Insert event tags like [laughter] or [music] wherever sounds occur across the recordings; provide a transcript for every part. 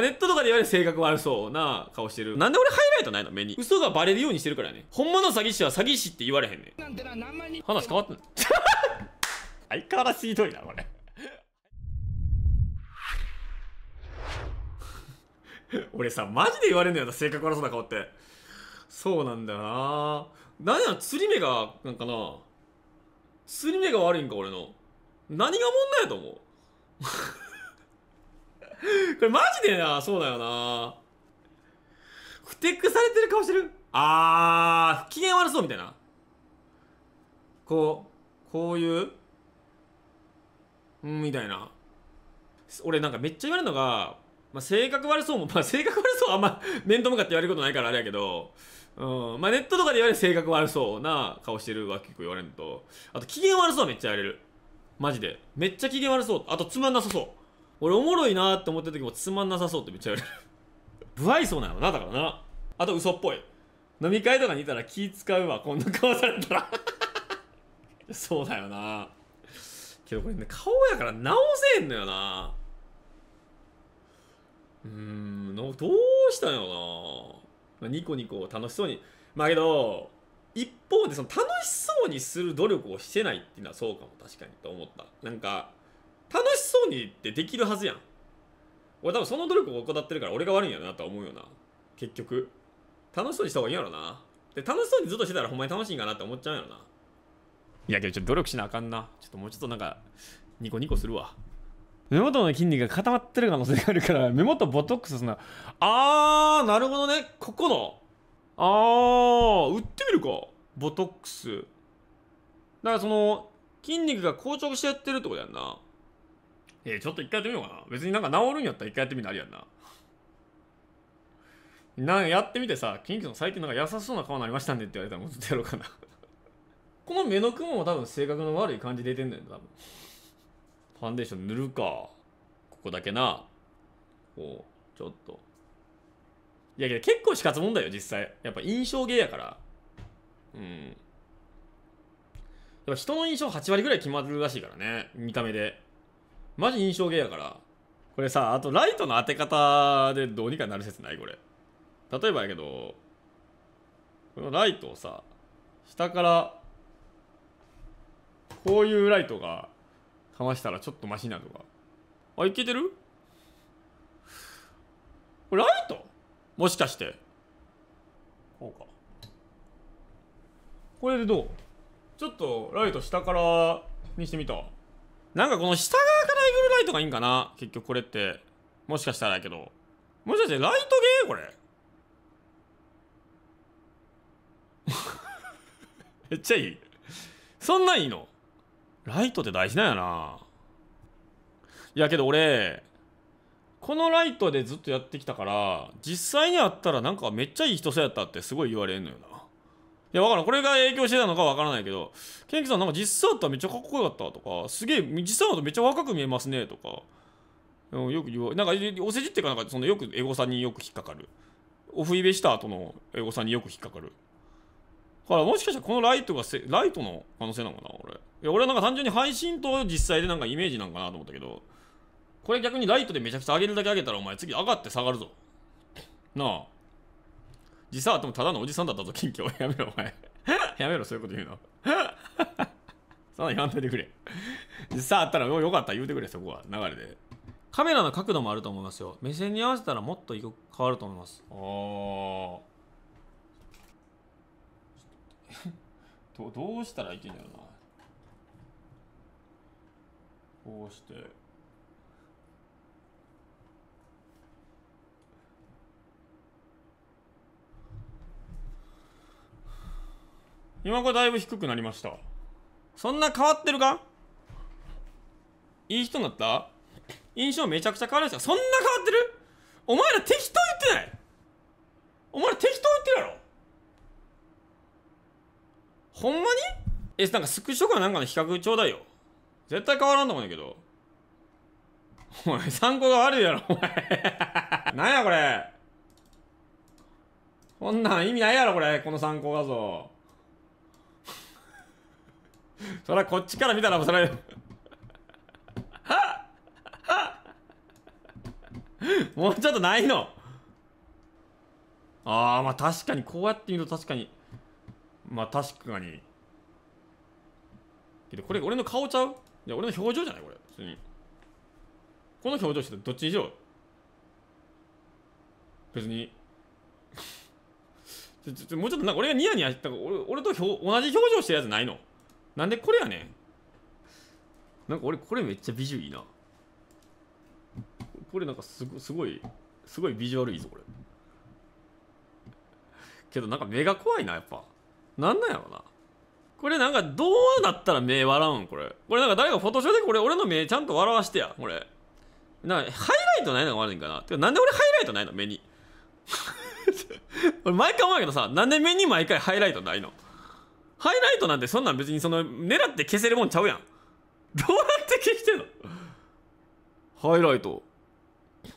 ネットとかで言われる性格悪そうな顔してる。なんで俺ハイライトないの目に。嘘がバレるようにしてるからやね。ほんまの詐欺師は詐欺師って言われへんねん。話変わってんの？[laughs] 相変わらずひどいな、これ。[laughs] 俺さ、マジで言われんのよな、性格悪そうな顔って。そうなんだよな何や、釣り目が、なんかな釣り目が悪いんか、俺の。何が問題やと思う？[laughs] これマジでな、そうだよなふてくされてる顔してるあー、機嫌悪そうみたいな。こう、こういう、うん、みたいな。俺なんかめっちゃ言われるのが、まあ、性格悪そうも、[laughs] まあ、性格悪そうはあんま面と向かって言われることないからあれやけど、うん、まあネットとかで言われる性格悪そうな顔してるは結構言われると、あと機嫌悪そうはめっちゃ言われる。マジで。めっちゃ機嫌悪そう。あとつまんなさそう。俺おもろいなって思ってる時もつまんなさそうってめっちゃ言われる。不愛想なのな、だからな。あと嘘っぽい。飲み会とかにいたら気使うわ、こんな顔されたら。そうだよな。けどこれね、顔やから直せんのよな。うーん、どうしたんやろな。まあニコニコ楽しそうに。まあけど、一方でその楽しそうにする努力をしてないっていうのはそうかも確かにと思った。なんか、楽しそうにってできるはずやん。俺多分その努力を怠ってるから俺が悪いんやなとは思うよな。結局。楽しそうにした方がいいんやろな。で、楽しそうにずっとしてたらほんまに楽しいんかなって思っちゃうんやろな。いやけどちょっと努力しなあかんな。ちょっともうちょっとなんか、ニコニコするわ。目元の筋肉が固まってる可能性があるから、目元ボトックスすな。あー、なるほどね。ここの。あー、打ってみるか。ボトックス。だからその、筋肉が硬直してやってるってことやんな。えー、ちょっと一回やってみようかな。別になんか治るんやったら一回やってみるのありやんな。なんやってみてさ、キンキさん最近なんか優しそうな顔になりましたねって言われたらもうずっとやろうかな。[laughs] この目の雲も多分性格の悪い感じ出てんだよ、多分。ファンデーション塗るか。ここだけな。こう、ちょっと。いやけど結構死活問題よ、実際。やっぱ印象芸やから。うん。やっぱ人の印象8割ぐらい決まるらしいからね。見た目で。マジ印象芸やから。これさ、あとライトの当て方でどうにかなる説ない？これ。例えばやけど、このライトをさ、下から、こういうライトがかましたらちょっとマシなとか。あ、いけてる？これライト？もしかして。こうか。これでどう？ちょっとライト下からにしてみた。なんかこの下側かイトがいいんかな？結局これって。もしかしたらやけど。もしかしてライトゲー？これ。[laughs] めっちゃいい。そんなんいいの？ライトって大事なんやな。いやけど俺、このライトでずっとやってきたから、実際に会ったらなんかめっちゃいい人そうやったってすごい言われんのよな。いや、わからん。これが影響してたのかわからないけど、ケンキさんなんか実際会ったらめっちゃかっこよかったとか、すげえ、実際会うとめっちゃ若く見えますねとか、よく言わなんかお世辞っていうか、なんかそのよくエゴさんによく引っかかる。オフイベした後のエゴさんによく引っかかる。だからもしかしたらこのライトがせライトの可能性なのかな俺。いや俺はなんか単純に配信と実際でなんかイメージなんかなと思ったけど、これ逆にライトでめちゃくちゃ上げるだけ上げたらお前次上がって下がるぞ。なあ。実際あってもただのおじさんだったぞ、近況。[laughs] やめろ、お前。[laughs] やめろ、そういうこと言うの。[laughs] そんなん言わんといてくれ。実際あったらよかった言うてくれ、そこは。流れで。カメラの角度もあると思いますよ。目線に合わせたらもっと変わると思います。あー。どどうしたらいけんやろなこうして今これだいぶ低くなりましたそんな変わってるか？いい人になった？印象めちゃくちゃ変わりましたそんな変わってる？お前ら適当言ってない？お前ら適当言ってるやろ？ほんまに？え、なんかスクショかなんかの比較ちょうだいよ。絶対変わらんと思うんだけど。お前、参考が悪いやろ、お前。なんやこれ。こんなん意味ないやろ、これ。この参考画像。そらこっちから見たらもうそれ。[laughs] もうちょっとないの。ああまあ確かにこうやって見ると確かに。まあ確かに。けどこれ俺の顔ちゃう？いや俺の表情じゃないこれ普通に。この表情してどっちにしろ。別に。[laughs] ちょちょもうちょっとなんか俺がニヤニヤした。俺俺と同じ表情してるやつないの。なんでこれやねん。なんか俺これめっちゃビジュいいな。これなんかすごすごいすごいビジュアルいいぞこれ。けどなんか目が怖いなやっぱ。なんなんやろな。これなんかどうなったら目笑うんこれ。これなんか誰かフォトショーでこれ俺の目ちゃんと笑わしてやこれ。なんかハイライトないのが悪いんかな。てかなんで俺ハイライトないの目に。[laughs] 俺毎回思うけどさなんで目に毎回ハイライトないの？ハイライトなんてそんなん別にその狙って消せるもんちゃうやん。どうやって消してんの？ハイライト。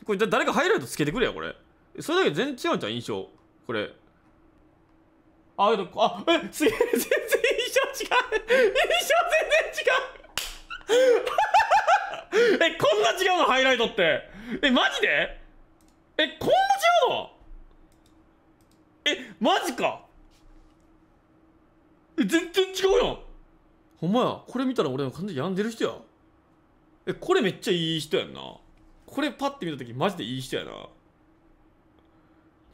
これ誰かハイライトつけてくれやこれ。それだけ全然違うんじゃん印象？これ。ああえすげえ全然印象違う。印象全然違う。えこんな違うのハイライトって。えマジで？えこんな違うの？えマジかえ全然違うやん。ほんまや。これ見たら俺の完全に病んでる人や。えこれめっちゃいい人やんな。これパッて見た時マジでいい人やな。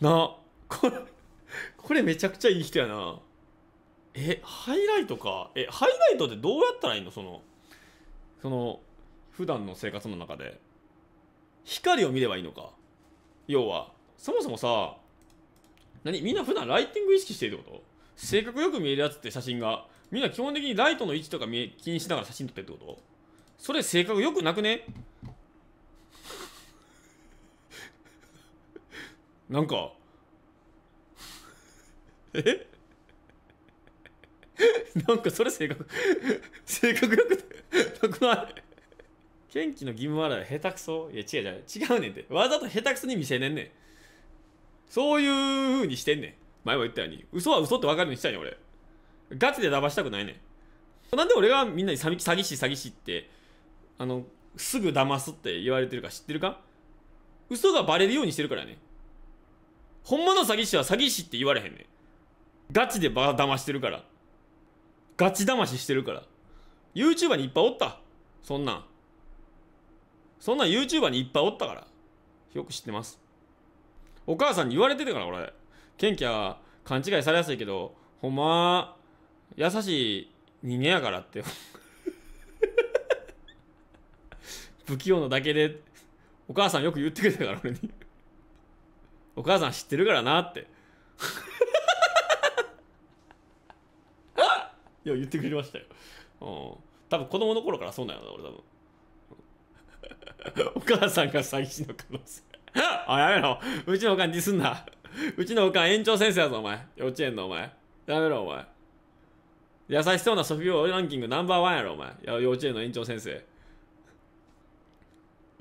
な。これこれめちゃくちゃいい人やな。えハイライトか。えハイライトってどうやったらいいの？そのその普段の生活の中で。光を見ればいいのか。要はそもそもさ何？みんな普段ライティング意識してるってこと？性格よく見えるやつって写真がみんな基本的にライトの位置とか見気にしながら写真撮ってるってこと？それ性格よくなくね？なんか。え？なんかそれ性格性格よくなくない？元気の義務笑い下手くそ？いや違う違う違うねんって。わざと下手くそに見せねんねん。そういう風にしてんねん。前も言ったように嘘は嘘って分かるようにしたいね俺。ガチで騙したくないねなんで俺がみんなに詐欺師詐欺師ってあのすぐ騙すって言われてるか知ってるか？嘘がバレるようにしてるからね。ほんまの詐欺師は詐欺師って言われへんねん。ガチでバ騙してるから。ガチ騙ししてるから。YouTuber にいっぱいおった。そんなん。そんなん YouTuber にいっぱいおったから。よく知ってます？お母さんに言われてたから俺。ケンキは勘違いされやすいけどほんま優しい人間やからって。[laughs] 不器用なだけでお母さんよく言ってくれたから俺に。お母さん知ってるからなって。[laughs] いや言ってくれましたよ、うん、多分子供の頃からそうなんやな俺多分。[laughs] お母さんが詐欺師の可能性。あやめろ。うちのおかんディスんな。うちのおかん園長先生やぞお前。幼稚園のお前。やめろお前。優しそうなソフィオランキングナンバーワンやろお前。幼稚園の園長先生。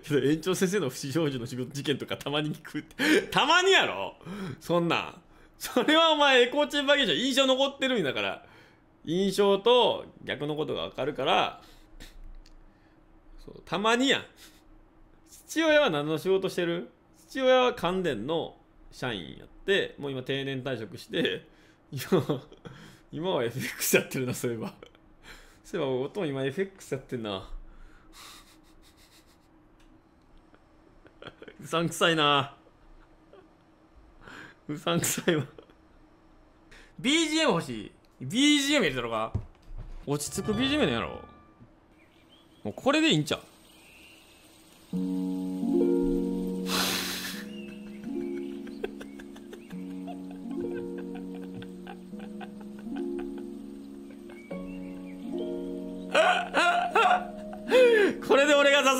園長先生の不祥事の仕事事件とかたまに聞くって。[laughs] たまにやろ。そんなん。それはお前エコーチェンバゲージ印象残ってるんだから。印象と逆のことが分かるから。そうたまにやん。父親は何の仕事してる？父親は関電の社員やってもう今定年退職して今今は FX やってるなそういえば。そういえば音も今 FX やってんな。うさんくさいな。うさんくさいわ。BGM 欲しい。BGM 入れたのか。落ち着く BGM やろ。もうこれでいいんちゃう。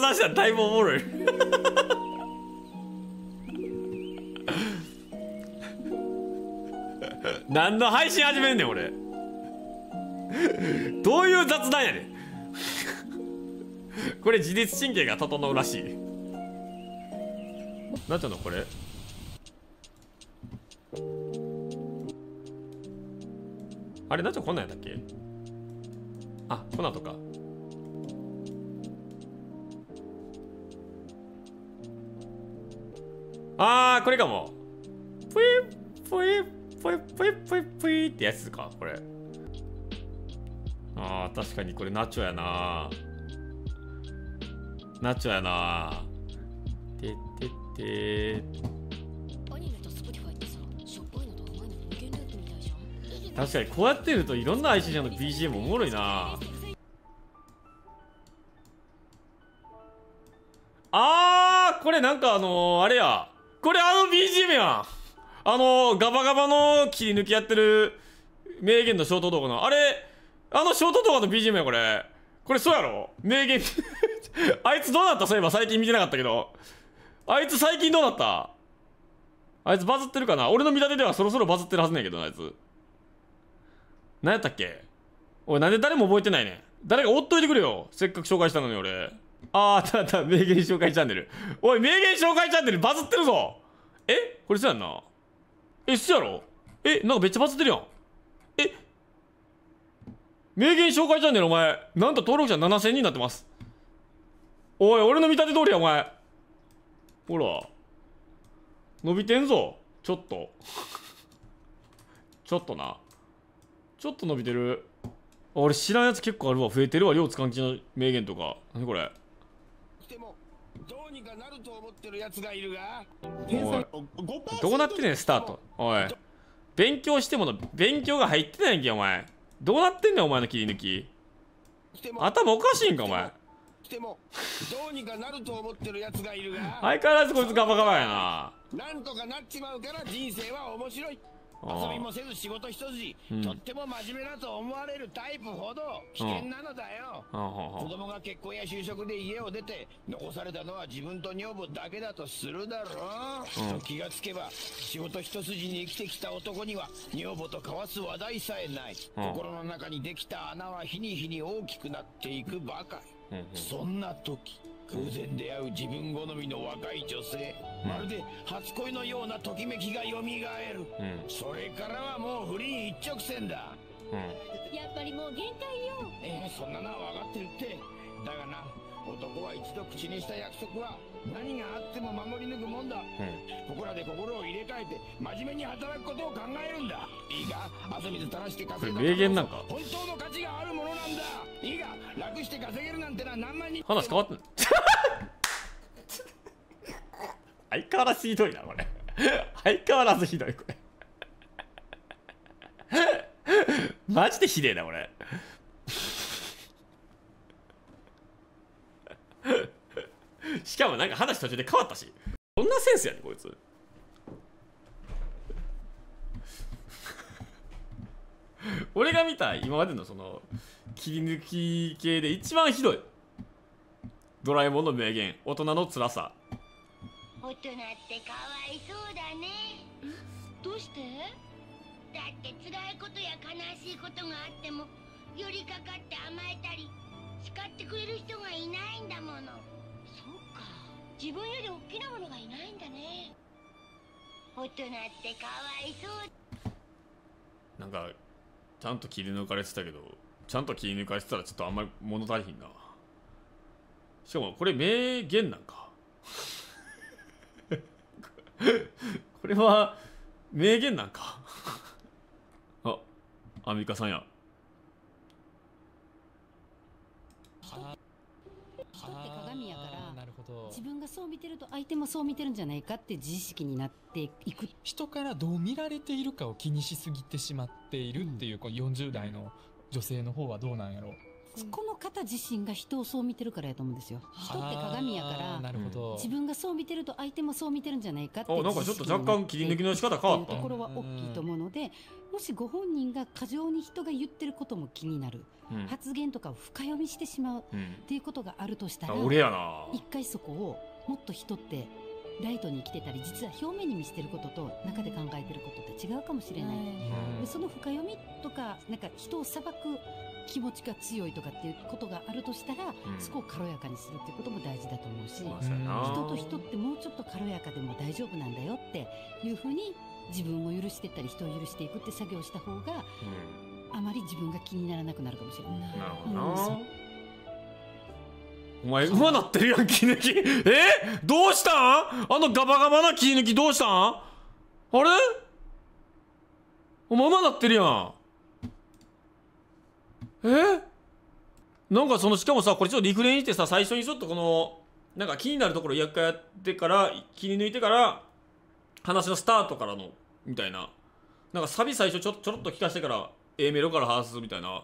雑談したらだいぶおもろい。[laughs] 何の配信始めんねん俺。どういう雑談やねん。これ自律神経が整うらしい。なっちゃうのこれ？あれなっちゃんこんなんやったっけ？あこの後かあーこれかも。ぷいぷいぷいぷいぷいぷいってやつかこれ。あー確かにこれナチョやな。ナチョやな。てってって。確かにこうやってるといろんな IC ちゃんの BGM おもろいな。あーこれなんかあのー、あれやこれあの BGM やんあの、ガバガバの切り抜きやってる名言のショート動画のあれあのショート動画の BGM やこれこれそうやろ？名言。[laughs] あいつどうなった？そういえば最近見てなかったけど。あいつ最近どうなった？あいつバズってるかな？俺の見立てではそろそろバズってるはずねんけどなあいつ。何やったっけ？おいなんで誰も覚えてないねん。誰か追っといてくれよ。せっかく紹介したのに俺。ああたあった名言紹介チャンネル。おい名言紹介チャンネルバズってるぞ。え？これそうやんな。えそうやろ？えなんかめっちゃバズってるやん。え？名言紹介チャンネルお前。なんと登録者7000人になってます。おい俺の見立て通りやお前。ほら。伸びてんぞ。ちょっと。[laughs] ちょっとな。ちょっと伸びてる。俺知らんやつ結構あるわ。増えてるわ両津勘吉の名言とか。何これ？にかなると思ってる奴がいるが。おい。どうなってんねんスタート。おい。勉強してもの勉強が入ってないんけお前。どうなってんねんお前の切り抜き。頭おかしいんかお前。しても。どうにかなると思ってる奴がいるが。相変わらずこいつガバガバやな。なんとかなっちまうから人生は面白い遊びもせず仕事一筋、うん。とっても真面目だと思われるタイプほど危険なのだよ、子供が結婚や就職で家を出て残されたのは自分と女房だけだとするだろう、うん。と気がつけば仕事一筋に生きてきた男には女房と交わす話題さえない、うん。心の中にできた穴は日に日に大きくなっていくばかり、うんうん。そんな時偶然出会う自分好みの若い女性、まるで初恋のようなときめきが蘇る、うん。それからはもう不倫一直線だ。うん。やっぱりもう限界よ。えー、そんなのは分かってるって。だがな男は一度口にした約束は何があっても守り抜くもんだ。ここらで心を入れ替えて真面目に働くことを考えるんだ。いいか汗水垂らして稼いだこれ名言なんか？本当の価値があるものなんだ。いいか楽して稼げるなんてのは何万人。話変わってん [laughs] 相変わらずひどいなこれ。相変わらずひどいこれ。マジでひでえなこれ [laughs] しかもなんか話途中で変わったし。どんなセンスやねんこいつ。[laughs] 俺が見た今までのその切り抜き系で一番ひどい。ドラえもんの名言。大人の辛さ。大人ってかわいそうだね。どうして？だって辛いことや悲しいことがあっても寄りかかって甘えたり叱ってくれる人がいないんだもの自分より大きなものがいないんだね。大人ってかわいそう。なんかちゃんと切り抜かれてたけどちゃんと切り抜かれてたらちょっとあんまり物足りひんな。しかもこれ名言なんか。[laughs] これは名言なんか。あアンミカさんや人って鏡やからあーなるほど自分がそう見てると相手もそう見てるんじゃないかって自意識になっていく。人からどう見られているかを気にしすぎてしまっているっていうこの40代の女性の方はどうなんやろう。この方自身が人をそう見てるからやと思うんですよ。人って鏡やからなるほど。自分がそう見てると相手もそう見てるんじゃないかってあなんかちょっと若干切り抜きの仕方変わった。っていうところは大きいと思うのでもしご本人が過剰に人が言ってることも気になる。うん。発言とかを深読みしてしまうっうん。ていうことがあるとしたあら俺やな。一回そこをもっと人ってライトに生きてたり実は表面に見せてることと中で考えてることって違うかもしれない、うん。でその深読みとかなんか人を裁く気持ちが強いとかっていうことがあるとしたら、うん。そこを軽やかにするっていうことも大事だと思うし、人と人ってもうちょっと軽やかでも大丈夫なんだよっていうふうに自分を許してったり人を許していくって作業をした方がうん。あまり自分が気にならなくなるかもしれない。なるほど。うん。なそうお前馬なってるやん切り抜き。え？どうしたん？あのガバガバな切り抜きどうしたん？あれ？お前馬なってるやん。え？なんかそのしかもさこれちょっとリフレインしてさ最初にちょっとこのなんか気になるところ一回やってから切り抜いてから話のスタートからのみたいな。なんかサビ最初ちょちょろっと聞かせてから A メロから話すみたいな。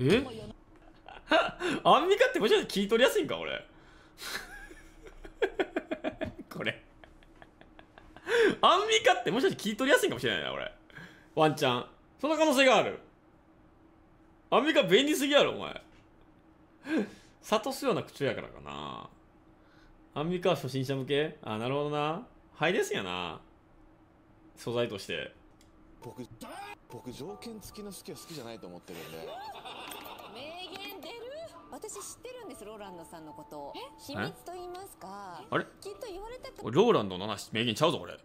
え？[laughs] アンミカってもしかして聞い取りやすいんか俺。[laughs] これ。アンミカってもしかして聞い取りやすいんかもしれないな俺。ワンチャン。その可能性がある。アンミカ便利すぎやろお前。諭すような口調やからかな。アンミカは初心者向け？あなるほどな。ハイですやな。素材として。僕僕条件付きの好きは好きじゃないと思ってるんで。私知ってるんですローランドさんのこと。秘密と言いますかあれ？きっと言われたかローランドの話名言ちゃうぞこれ。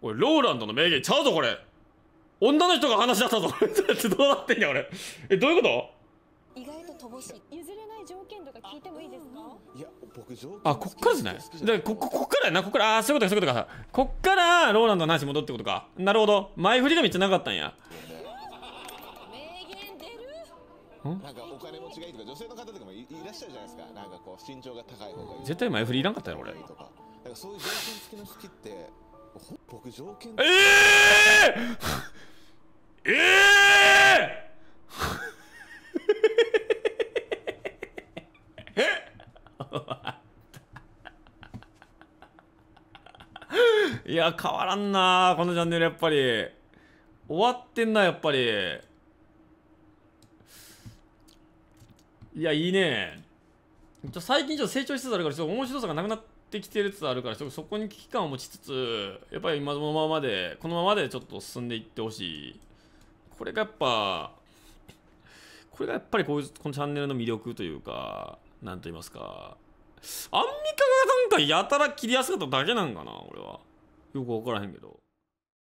おいローランドの名言ちゃうぞこれ。女の人が話し出したぞ。これってどうなってんねん俺えどういうこと？意外と乏しい。譲れない条件とか聞いてもいいですか？いや僕条件あこっからですね好きじゃないでこここっからやな。こっからあーそういうことかそういうことか。こっからローランドの話戻ってことか。なるほど。前振りがめっちゃなかったんやなんかお金持ちがいいとか女性の方とかもいいらっしゃるじゃないですか。なんかこう身長が高い方がいい絶対前振りいらんかったやろ俺。とかだからそういう条件付きの好きってほ僕条件ええー、ええー、[laughs] いや変わらんなこのチャンネルやっぱり。終わってんなやっぱりいやいいね。ちょ最近ちょっと成長しつつあるからちょっと面白さがなくなってきてるつつあるからちょっとそこに危機感を持ちつつやっぱり今のままでこのままでちょっと進んでいってほしい。これがやっぱこれがやっぱりこういうこのチャンネルの魅力というかなんと言いますか。アンミカがなんかやたら切りやすかっただけなんかな俺は。よく分からへんけど。